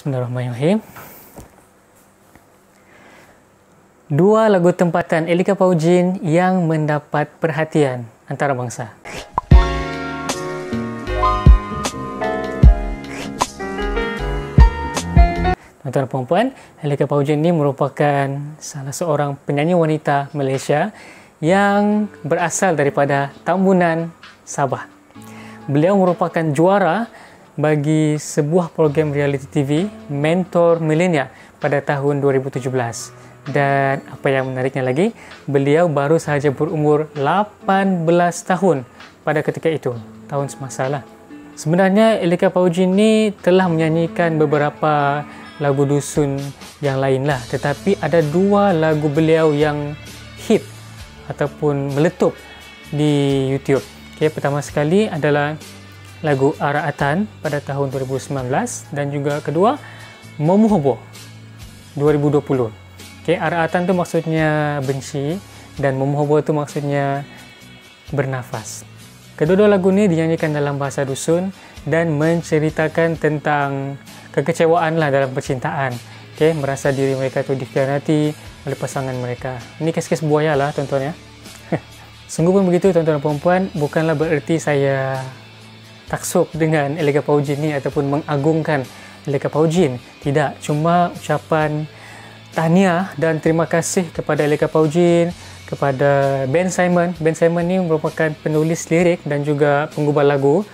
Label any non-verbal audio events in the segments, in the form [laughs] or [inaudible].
Bismillahirrahmanirrahim. Dua lagu tempatan Elika Paujin yang mendapat perhatian antarabangsa. Tuan-tuan dan puan-puan, Elika Paujin ini merupakan salah seorang penyanyi wanita Malaysia yang berasal daripada Tambunan, Sabah. Beliau merupakan juara bagi sebuah program reality TV Mentor Millennia pada tahun 2017. Dan apa yang menariknya lagi, beliau baru sahaja berumur 18 tahun pada ketika itu, tahun semasa lah. Sebenarnya Elika Paujin ni telah menyanyikan beberapa lagu dusun yang lain lah tetapi ada dua lagu beliau yang hit ataupun meletup di YouTube okay, pertama sekali adalah lagu Araatan pada tahun 2019 dan juga kedua Momuhobo 2020 okay, Araatan tu maksudnya benci dan Momuhobo tu maksudnya bernafas kedua-dua lagu ni dinyanyikan dalam bahasa dusun dan menceritakan tentang kekecewaan lah dalam percintaan. Okay, merasa diri mereka tu dikhianati oleh pasangan mereka. Ini kes-kes buaya lah tuan-tuan ya. [laughs] Sungguh pun begitu tuan-tuan dan puan-puan, bukanlah bererti saya taksub dengan Elega Paujin ni ataupun mengagungkan Elega Paujin. Tidak, cuma ucapan tahniah dan terima kasih kepada Elega Paujin, kepada Ben Simon. Ben Simon ni merupakan penulis lirik dan juga penggubah lagu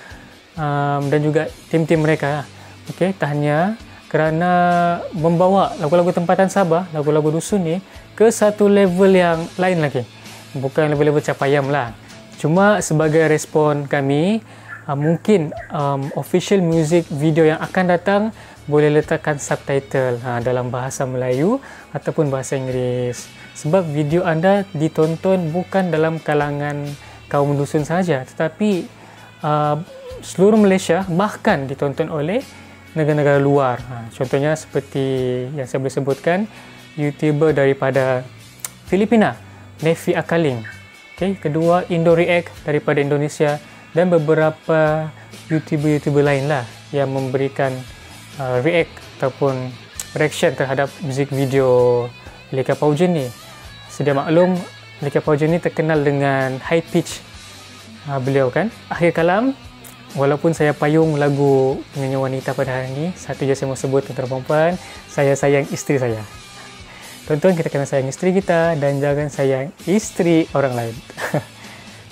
um, dan juga tim-tim mereka. Okey, tahniah kerana membawa lagu-lagu tempatan Sabah, lagu-lagu dusun ni ke satu level yang lain lagi. Bukan level-level capayam lah. Cuma sebagai respon kami, uh, mungkin um, official music video yang akan datang boleh letakkan subtitle ha, dalam bahasa Melayu ataupun bahasa Inggeris. Sebab video anda ditonton bukan dalam kalangan kaum dusun saja, tetapi uh, seluruh Malaysia bahkan ditonton oleh negara-negara luar. Ha, contohnya seperti yang saya boleh sebutkan, YouTuber daripada Filipina, Nevi Akaling. Okay. Kedua, Indo React daripada Indonesia dan beberapa YouTuber-YouTuber lain lah yang memberikan uh, react ataupun reaction terhadap muzik video Leka Paujin ni. Sedia maklum, Leka Paujin ni terkenal dengan high pitch uh, beliau kan. Akhir kalam, Walaupun saya payung lagu penyanyi wanita pada hari ini, satu je saya mau sebut tentang perempuan, saya sayang isteri saya. Tuan-tuan, kita kena sayang isteri kita dan jangan sayang isteri orang lain. [laughs]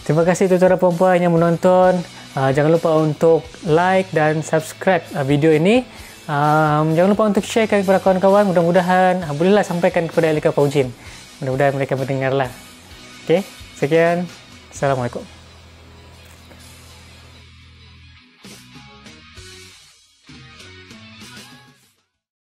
Terima kasih tuan-tuan perempuan yang menonton. Uh, jangan lupa untuk like dan subscribe uh, video ini. Um, jangan lupa untuk share kepada kawan-kawan. Mudah-mudahan uh, bolehlah sampaikan kepada Elika Paujin. Mudah-mudahan mereka mendengarlah. Okey, sekian. Assalamualaikum.